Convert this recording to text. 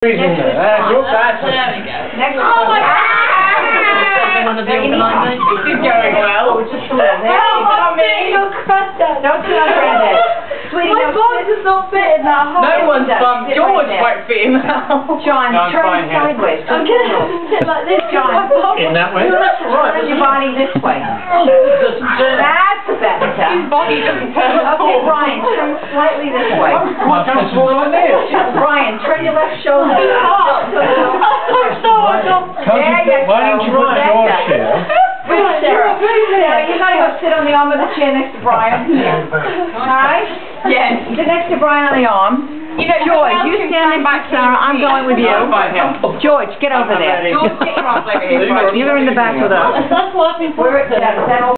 There. That's good, that's it. There we go. Oh my. God! One of the organisers. This is going well. Just a little. There you go. Don't sit on granddad. Sweetie, My no, box sit- is not fitting that high. No one's bum. Sit George right won't fit in that hole. John, No, turn fine it here. sideways. I'm gonna sit like this. John. In that way? Turn your body this way. Oh, Better. His body doesn't turn at Okay, all. Brian, turn slightly this way. Why can't fall on there? Brian, turn your left shoulder. Oh, I'm so uncomfortable. Can't There you you put- why don't you go. put Right George there. here? Good, Sarah. Sarah, you gotta go sit on the arm of the chair next to Brian. Alright? Yes. Sit next to Brian on the arm. You know, George, you standing back, Sarah, I'm going with you. George, get over there. George, get your arms over here. You're in the back with us. That's what I've been Where, yeah, is that all